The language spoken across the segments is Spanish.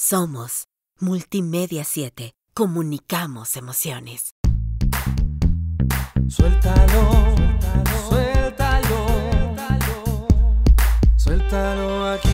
Somos Multimedia 7. Comunicamos emociones. Suéltalo, suéltalo, suéltalo aquí.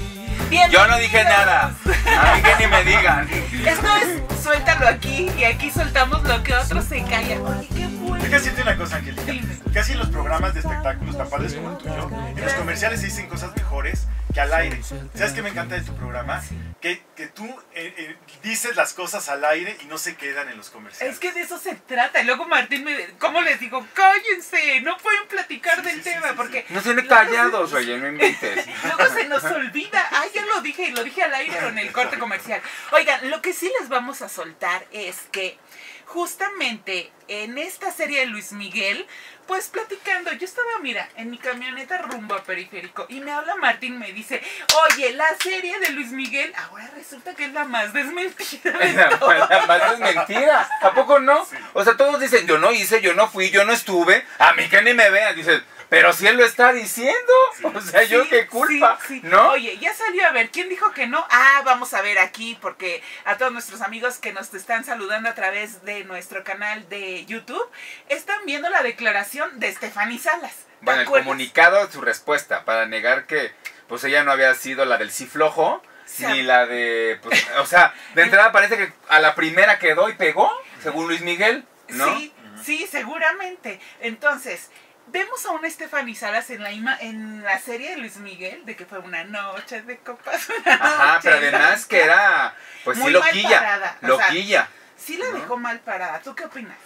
Yo no dije nada. A mí que ni me digan. Esto es suéltalo aquí y aquí soltamos lo que otros se callan. Oye, qué Déjame decirte una cosa, Angélica. Casi en los programas de espectáculos tan padres como el tuyo, en los comerciales se dicen cosas mejores que al aire. ¿Sabes qué me encanta de tu programa? Que, que tú eh, eh, dices las cosas al aire y no se quedan en los comerciales. Es que de eso se trata. Y luego Martín me... ¿Cómo les digo? Cállense, no pueden platicar Sí, del sí, tema sí, porque... No tiene luego callados, se- oye, no inventes. Luego se nos olvida. Ah, ya lo dije, y lo dije al aire o en el corte comercial. Oigan, lo que sí les vamos a soltar es que justamente en esta serie de Luis Miguel, pues platicando, yo estaba, mira, en mi camioneta rumbo a periférico y me habla Martín, me dice, oye, la serie de Luis Miguel, ahora resulta que es la más desmentida de La, más es mentira. ¿A poco no? O sea, todos dicen, yo no hice, yo no fui, yo no estuve. A mí que ni me vean. Dicen, pero si él lo está diciendo. O sea, yo qué culpa. sí, sí. ¿No? Oye, ya salió a ver, ¿quién dijo que no? Ah, vamos a ver aquí, porque a todos nuestros amigos que nos están saludando a través de nuestro canal de YouTube, están viendo la declaración de Stephanie Salas. ¿Te Bueno, el acuerdas? comunicado, su respuesta, para negar que pues ella no había sido la del sí flojo, Sí. ni la de... pues, o sea, de entrada parece que a la primera quedó y pegó, según Luis Miguel, ¿no? Sí, sí, seguramente. Entonces, vemos a una Stephanie Salas en la, ima- en la serie de Luis Miguel, de que fue una noche de copas. una Ajá, noche pero además que era, pues sí, Muy mal loquilla, parada, o sea, loquilla. Sí la dejó mal parada. ¿Tú qué opinas?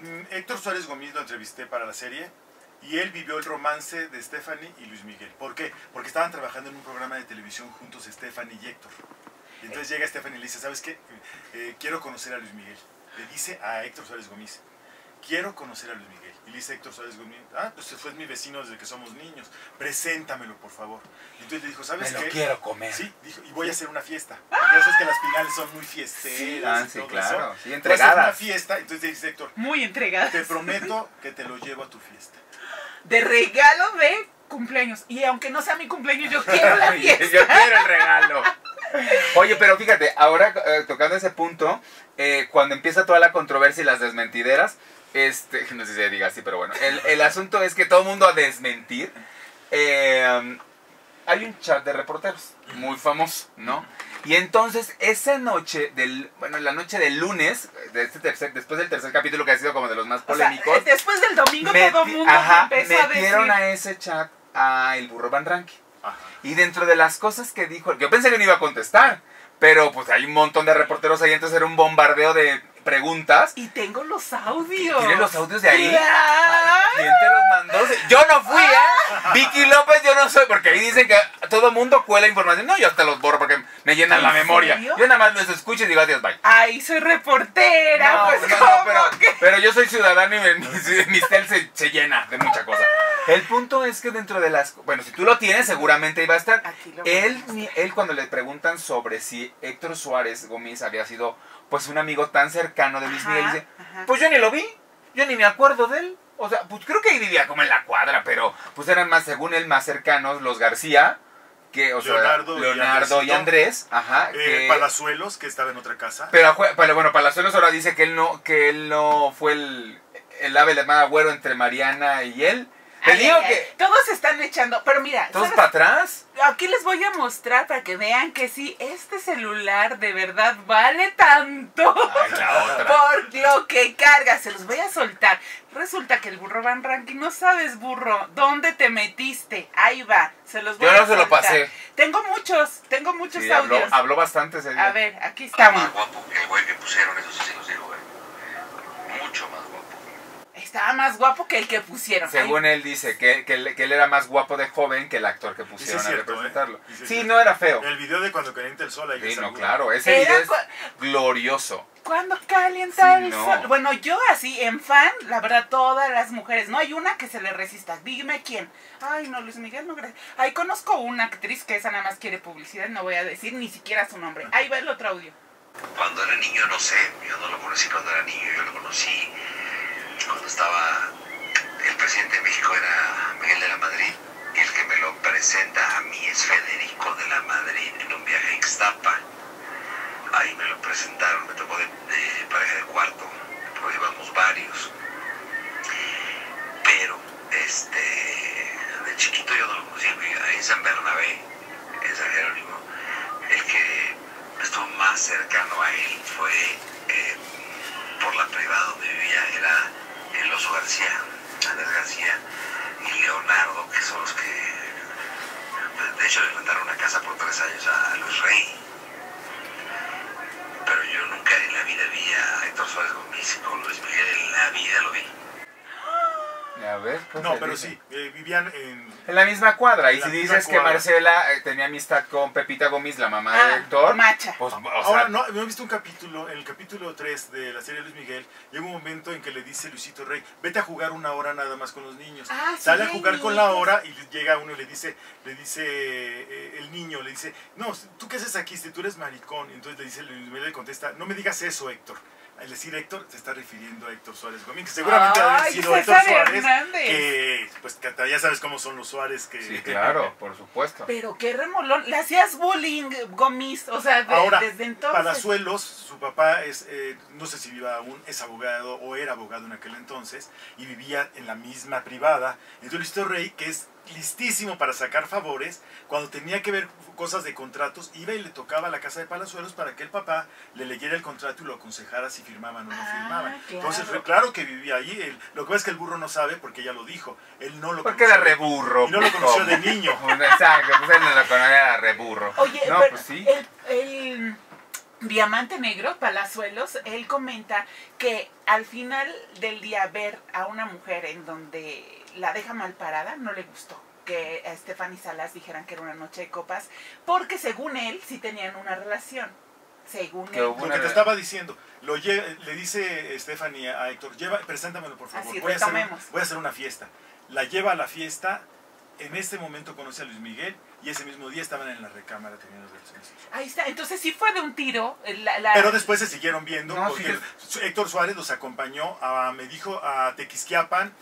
Mm, Héctor Suárez Gómez lo entrevisté para la serie y él vivió el romance de Stephanie y Luis Miguel. ¿Por qué? Porque estaban trabajando en un programa de televisión juntos Stephanie y Héctor. Y entonces llega Stephanie y le dice, ¿sabes qué? Eh, quiero conocer a Luis Miguel. Le dice a Héctor Suárez Gómez, quiero conocer a Luis Miguel. Y le dice Héctor Suárez Gómez, ah, pues fue mi vecino desde que somos niños. Preséntamelo, por favor. Y entonces le dijo, ¿sabes Me lo qué? quiero comer. Sí, dijo, y voy a hacer una fiesta. Porque ya sabes que las finales son muy fiesteras Ah, y sí, todo claro, eso. sí, Voy a hacer una entregadas. fiesta, entonces dice Héctor, Muy entregada. te prometo que te lo llevo a tu fiesta. de regalo de cumpleaños. Y aunque no sea mi cumpleaños, yo quiero la fiesta. Yo quiero el regalo. Oye, pero fíjate, ahora eh, tocando ese punto, eh, cuando empieza toda la controversia y las desmentideras, este, no sé si se diga así, pero bueno, el, el asunto es que todo el mundo a desmentir. eh, hay un chat de reporteros muy famoso, ¿no? Y entonces esa noche del, bueno, la noche del lunes, de este tercer, después del tercer capítulo que ha sido como de los más O sea, polémicos, después del domingo meti- todo el mundo ajá, empezó a decir. metieron a ese chat a el burro Van. Y dentro de las cosas que dijo, yo pensé que no iba a contestar, pero pues hay un montón de reporteros ahí, entonces era un bombardeo de preguntas. Y tengo los audios. ¿Tienes los audios de ahí? ¿Quién te los mandó? Yo no fui, ¿eh? Vicky López, yo no soy, porque ahí dicen que todo mundo cuela información. No, yo hasta los borro porque me llenan la ¿En memoria. serio? Yo nada más los escucho y digo adiós, bye. Ay, soy reportera. No, pues no, no, ¿cómo pero, que? pero yo soy ciudadano y mi, mi, cel se, se llena de mucha cosa. El punto es que dentro de las... Bueno, si tú lo tienes, seguramente iba a estar. Él, él cuando le preguntan sobre si Héctor Suárez Gómez había sido pues un amigo tan cercano de Luis Ajá, Miguel, dice, ajá. pues yo ni lo vi, yo ni me acuerdo de él. O sea, pues creo que ahí vivía como en la cuadra, pero pues eran más, según él, más cercanos los García, que, o sea, Leonardo y Leonardo y. Andrés, ajá, Eh, que- Palazuelos, que estaba en otra casa. pero bueno, Palazuelos ahora dice que él no, que él no fue el, el ave de más agüero entre Mariana y él. Te Ay, digo ay, que Todos están echando. Pero mira, todos para atrás. aquí les voy a mostrar para que vean que sí, este celular de verdad vale tanto. Ay, la otra. Por lo que carga, se los voy a soltar. Resulta que el burro Van Ranking, no sabes, burro, ¿dónde te metiste? Ahí va, se los voy Yo a no se lo soltar. pasé. Tengo muchos, tengo muchos Sí, habló, audios. habló bastante ese día. A ver, aquí Está estamos. más guapo que el güey que pusieron, eso sí se los digo, güey. Mucho más guapo. Estaba más guapo que el que pusieron. Según él dice que, que, él, que él era más guapo de joven que el actor que pusieron a cierto, representarlo. ¿eh? Y sí no era feo. El video de cuando calienta el sol ahí Sí, no, saluda. claro, ese Era video es glorioso. Cuando calienta Sí, el no. sol. Bueno, yo así, en fan, la verdad, todas las mujeres. No hay una que se le resista. Dime quién. Ay, no, Luis Miguel, no, gracias. Ahí conozco una actriz que esa nada más quiere publicidad. No voy a decir ni siquiera su nombre. Ahí va el otro audio. Cuando era niño, no sé, yo no lo conocí cuando era niño, yo lo conocí cuando estaba. El presidente de México era Miguel de la Madrid, y el que me lo presenta a mí es Federico de la Madrid en un viaje a Ixtapa. presentaron, me tocó de, de pareja de cuarto, vida vi a Héctor Suárez Gómez con Luis Miguel, en la vida lo vi. A ver, pues, No, pero dice. sí, eh, vivían en... En la misma cuadra. Y si dices que. Marcela eh, tenía amistad con Pepita Gómez, la mamá Ah, de Héctor. macha. Pues, o sea, Ahora, no, no he visto un capítulo, en el capítulo 3 de la serie Luis Miguel, llega un momento en que le dice Luisito Rey, vete a jugar una hora nada más con los niños. Ah, sí, Sale a jugar con la hora y le- llega uno y le dice, le dice eh, el niño, le dice, no, ¿tú qué haces aquí? Si tú eres maricón. Y entonces le dice, Luis Miguel le contesta, no me digas eso, Héctor. Al decir Héctor, se está refiriendo a Héctor Suárez Gómez, que seguramente ha sido César Héctor Suárez, Hernández. que pues que ya sabes cómo son los Suárez que... Sí, claro, por supuesto. Pero qué remolón. Le hacías bullying, Gomis. O sea, de- Ahora, desde entonces. Palazuelos, su papá es, eh, no sé si viva aún, es abogado o era abogado en aquel entonces y vivía en la misma privada. Entonces Rey, que es listísimo para sacar favores, cuando tenía que ver cosas de contratos, iba y le tocaba a la casa de Palazuelos para que el papá le leyera el contrato y lo aconsejara si firmaban o no Ah, firmaban. claro. Entonces, fue claro que vivía ahí. él- lo que pasa es que el burro no sabe porque ya lo dijo. Él no lo Porque era conoció. reburro. Y no lo conoció ¿cómo? de niño. Exacto, pues él no lo conocía, era reburro. Oye, no, pero pues sí. el, el Diamante Negro, Palazuelos, él comenta que al final del día ver a una mujer en donde la deja mal parada, no le gustó. Que a Stephanie Salas dijeran que era una noche de copas, porque según él sí tenían una relación. Según Que él. Lo que te estaba diciendo, lo le dice Stephanie a Héctor, lleva, preséntamelo por favor, Así, voy, a hacer, un- retomemos. voy a hacer una fiesta. La lleva a la fiesta, en este momento conoce a Luis Miguel y ese mismo día estaban en la recámara teniendo relaciones. Ahí está. Entonces sí fue de un tiro. La, la- Pero después se siguieron viendo No, porque sí, Héctor Suárez los acompañó, a, me dijo, a Tequisquiapan,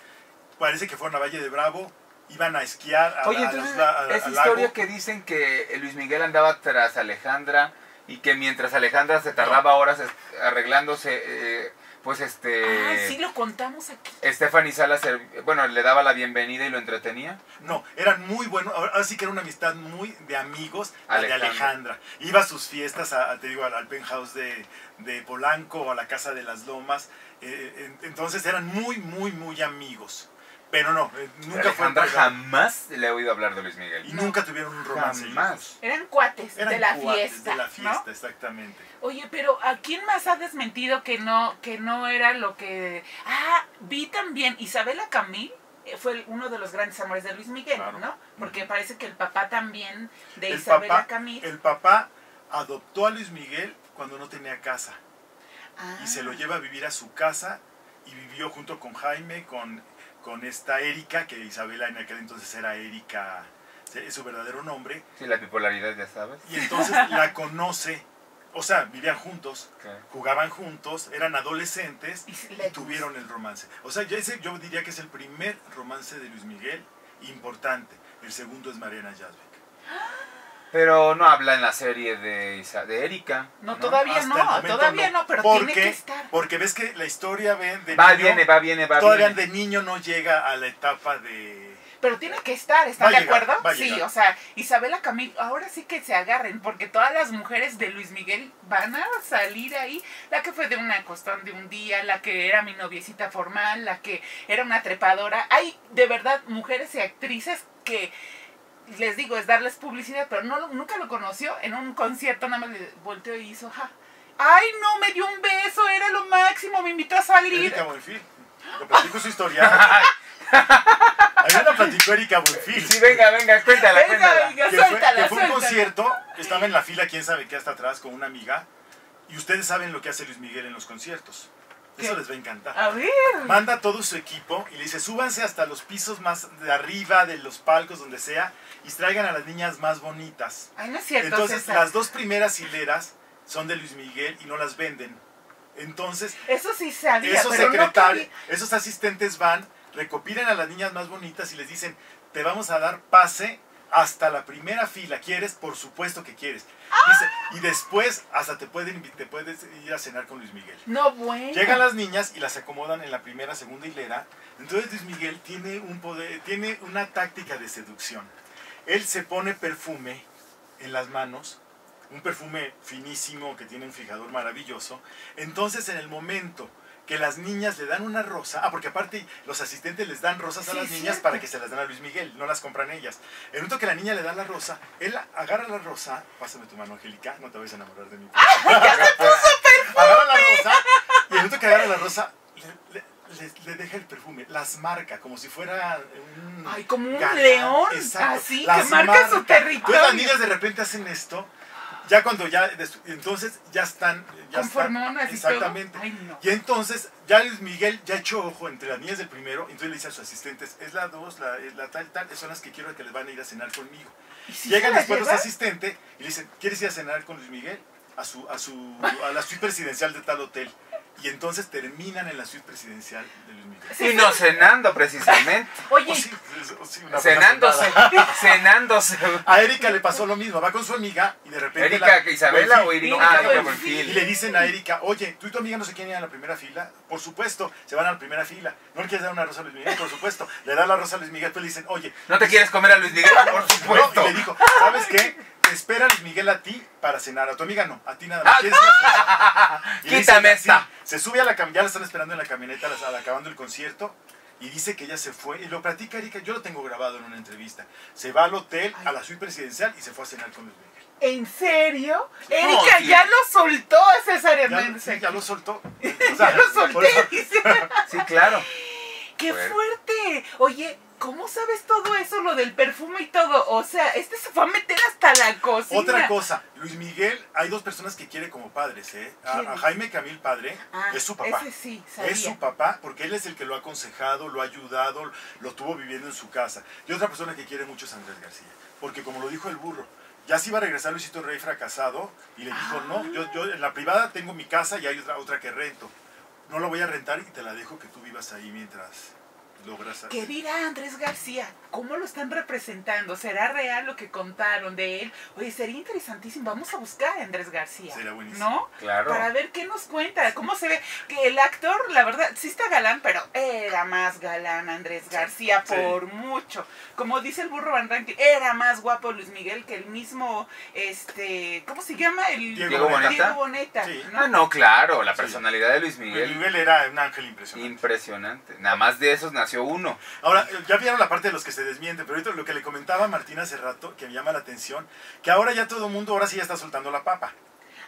parece que fueron a Valle de Bravo, iban a esquiar a, Oye, a entonces, a- esa historia lago. que dicen que Luis Miguel andaba tras Alejandra y que mientras Alejandra se tardaba horas arreglándose, eh, pues este... Ah, sí lo contamos aquí. Stephanie Salas, eh, bueno, le daba la bienvenida y lo entretenía. No, eran muy buenos. Ahora sí que era una amistad muy de amigos la de Alejandra. Alejandra. Iba a sus fiestas, a, a- te digo, al, al penthouse de, de Polanco o a la Casa de las Lomas. eh, en- entonces eran muy, muy, muy amigos. Pero no, eh, nunca fue jamás le he oído hablar de Luis Y Miguel. nunca tuvieron un romance. Jamás. Eran cuates Eran de la cuates fiesta. De la ¿no? fiesta, exactamente. Oye, pero ¿a quién más ha desmentido que no, que no era lo que... Ah, vi también Isabela Camil. eh, Fue uno de los grandes amores de Luis Miguel, Claro. ¿no? Porque parece que el papá también de El Isabela papá, Camil. el papá adoptó a Luis Miguel cuando no tenía casa. Ah, y se lo lleva a vivir a su casa y vivió junto con Jaime, con, con esta Erika, que Isabela en aquel entonces era Erika, es su verdadero nombre, Sí, la bipolaridad, ya sabes. y entonces la conoce, o sea, vivían juntos, jugaban juntos, eran adolescentes Y tuvieron el romance. O sea, yo, ese, yo diría que es el primer romance de Luis Miguel importante. El segundo es Mariana Yazbek. Pero no habla en la serie de, Isa- de Erika. No, todavía Hasta no, todavía no, pero ¿Por tiene qué? que estar. Porque ves que la historia ven de Va, niño, viene, va, viene, va, todavía viene. de niño no llega a la etapa de... Pero tiene que estar, ¿están de llegar, acuerdo? Sí, llegar. o sea, Isabela Camil, ahora sí que se agarren, porque todas las mujeres de Luis Miguel van a salir ahí. La que fue de una costón de un día, la que era mi noviecita formal, la que era una trepadora. Hay de verdad mujeres y actrices que les digo, es darles publicidad, pero no lo- nunca lo conoció. En un concierto nada más le volteó y hizo, ja. Ay, no, me dio un beso, era lo máximo, me invitó a salir. Erika Buenfil. Le platico su historia. A mí me la platicó Erika Buenfil. Sí, venga, venga, cuéntala, Venga, cuéntala. venga, que fue, que fue un concierto, estaba en la fila, quién sabe qué, hasta atrás, con una amiga. Y ustedes saben lo que hace Luis Miguel en los conciertos. Eso les va a encantar. A ver. Manda a todo su equipo y le dice, súbanse hasta los pisos más de arriba, de los palcos, donde sea, y traigan a las niñas más bonitas. Ay, no es cierto, Entonces, César. las dos primeras hileras son de Luis Miguel y no las venden. Entonces, Eso sí sabía, esos pero no secretarios, cabía- esos asistentes van, recopilan a las niñas más bonitas y les dicen, te vamos a dar pase hasta la primera fila. ¿Quieres? Por supuesto que quieres. Dice, y después hasta te, pueden, te puedes ir a cenar con Luis Miguel. No, bueno. Llegan las niñas y las acomodan en la primera, segunda hilera. Entonces Luis Miguel tiene un poder, tiene una táctica de seducción. Él se pone perfume en las manos, un perfume finísimo que tiene un fijador maravilloso. Entonces en el momento que las niñas le dan una rosa, ah, porque aparte los asistentes les dan rosas a Sí, las niñas cierto. para que se las den a Luis Miguel, no las compran ellas. El momento que la niña le da la rosa, él agarra la rosa, pásame tu mano, Angélica, no te vayas a enamorar de mí. agarra la rosa y el momento que agarra la rosa le, le- le- le deja el perfume, las marca como si fuera un Ay, como un galán. león, Exacto, así, que las marca su territorio. Entonces las niñas de repente hacen esto, ya cuando ya, entonces ya están, ya están- exactamente. Ay, no. Y entonces ya Luis Miguel ya echó ojo entre las niñas del primero, entonces le dice a sus asistentes, es la dos, la, es la tal, tal, son las que quiero que les van a ir a cenar conmigo. ¿Y si Llegan después los asistentes y le dicen, ¿quieres ir a cenar con Luis Miguel? A su, a su, a la suite presidencial de tal hotel. Y entonces terminan en la suite presidencial de Luis Miguel. Y no cenando precisamente. Oye, O sí, o sí, una buena Cenándose. Cenándose. A Erika le pasó lo mismo, va con su amiga y de repente... Erika, la- Isabela o Buenfil. Erika. Ah, Erika Buenfil. Y le dicen a Erika, oye, tú y tu amiga no se quieren ir a la primera fila. Por supuesto, se van a la primera fila. ¿No le quieres dar una rosa a Luis Miguel? Por supuesto. Le da la rosa a Luis Miguel, pues le dicen, oye, ¿No te quieres comer a Luis Miguel? Por no, supuesto. y le dijo, ¿sabes qué? Te espera Luis Miguel a ti para cenar. A tu amiga no, a ti nada más. Ah. Quítame esta. Se sube a la camioneta, ya la están esperando en la camioneta las- acabando el concierto. Y dice que ella se fue, y lo platica Erika, yo lo tengo grabado en una entrevista. Se va al hotel, a la suite presidencial y se fue a cenar con Luis Miguel. ¿en serio? Erika ya lo soltó a César Ya, sí, ya lo soltó. O Ya lo solté. Sí, claro. ¡Qué fuerte! Oye, ¿cómo sabes todo eso, lo del perfume y todo? O sea, este se fue a meter hasta la cocina. Otra cosa, Luis Miguel, hay dos personas que quiere como padres, ¿eh? A, Jaime Camil padre, Ah, es su papá. Ese sí, sabía. Es su papá, porque él es el que lo ha aconsejado, lo ha ayudado, lo tuvo viviendo en su casa. Y otra persona que quiere mucho es Andrés García, porque como lo dijo el burro, ya se iba a regresar Luisito Rey fracasado y le dijo, no, yo, yo en la privada tengo mi casa y hay otra, otra que rento. No la voy a rentar y te la dejo que tú vivas ahí mientras logras... ¿Qué dirá Andrés García? ¿Cómo lo están representando? ¿Será real lo que contaron de él? Oye, sería interesantísimo. Vamos a buscar a Andrés García. Sería buenísimo. ¿No? Claro. Para ver qué nos cuenta, cómo se ve. Que el actor, la verdad, sí está galán, pero era más galán Andrés García sí. por mucho. Como dice el burro Van Rankin, era más guapo Luis Miguel que el mismo, este, ¿cómo se llama? El Diego Boneta. Diego Boneta, Sí. ¿no? Ah, no, claro. La Sí. personalidad de Luis Luis Miguel. Miguel era un ángel impresionante. Impresionante. Nada más de esos nació uno. Ahora, ya vieron la parte de los que se desmienten, pero ahorita lo que le comentaba a Martín hace rato, que me llama la atención, que ahora ya todo el mundo, ahora sí ya está soltando la papa.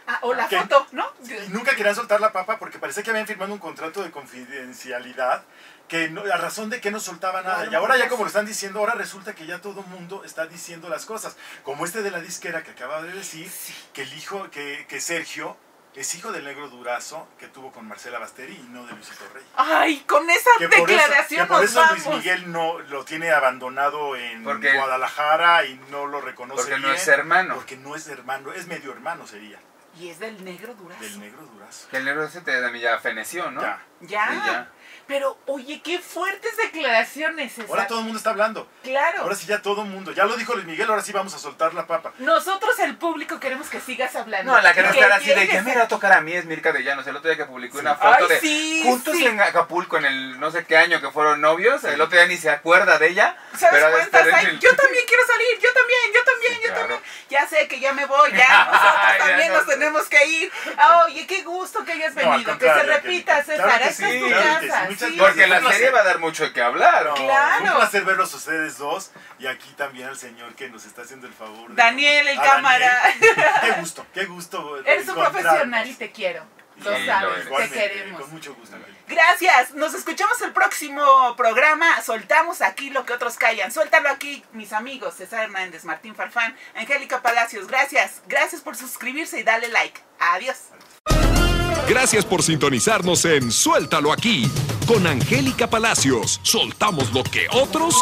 Ah, o la foto, ¿no? Y nunca querían soltar la papa porque parecía que habían firmado un contrato de confidencialidad que no, a razón de que no soltaba nada. Y ahora ya pues. como lo están diciendo, ahora resulta que ya todo el mundo está diciendo las cosas. Como este de la disquera que acaba de decir, que el hijo, que, que Sergio es hijo del negro Durazo que tuvo con Marcela Basteri y no de Luisito Rey. Ay, con esa Que por eso, declaración que por nos eso vamos. Luis Miguel no lo tiene abandonado en Porque- Guadalajara y no lo reconoce Porque no es hermano. Porque no es hermano, es medio hermano sería, Y es del negro durazo. del negro Durazo. Que el negro ese te a mí ya feneció, ¿no? Ya. Ya. Sí, ya. Pero, oye, qué fuertes declaraciones. Ahora todo el mundo está hablando. Claro. Ahora sí ya todo el mundo. Ya lo dijo Luis Miguel, ahora sí vamos a soltar la papa. Nosotros, el público, queremos que sigas hablando. No, la que no estará así de que me va a tocar a mí es Mirka de Llanos. El otro día que publicó una foto Ay, de sí, juntos sí. en Acapulco en el no sé qué año que fueron novios. El otro día ni se acuerda de ella. ¿Sabes pero cuántas hay? el- Yo también quiero salir, yo también, yo también, Sí, yo claro. también. Ya sé que ya me voy, ya. Nosotros Ya también no nos tenemos que ir. Ah, oye, qué gusto que hayas No, venido. que se repita. César. Claro que Esta es sí, tu claro que casa. sí. Porque la serie va a dar mucho de qué hablar. No, Claro. Un placer verlos ustedes dos y aquí también al señor que nos está haciendo el favor. de- Daniel, el cámara. Daniel. Qué gusto, qué gusto. Eres un profesional y te quiero. Lo Sí, sabes, te queremos. Con mucho gusto. Gracias, nos escuchamos el próximo programa. Soltamos aquí lo que otros callan. Suéltalo aquí, mis amigos. César Hernández, Martín Farfán, Angélica Palacios. Gracias, gracias por suscribirse y darle like. Adiós. Gracias por sintonizarnos en Suéltalo aquí con Angélica Palacios. Soltamos lo que otros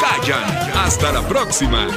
callan. Hasta la próxima.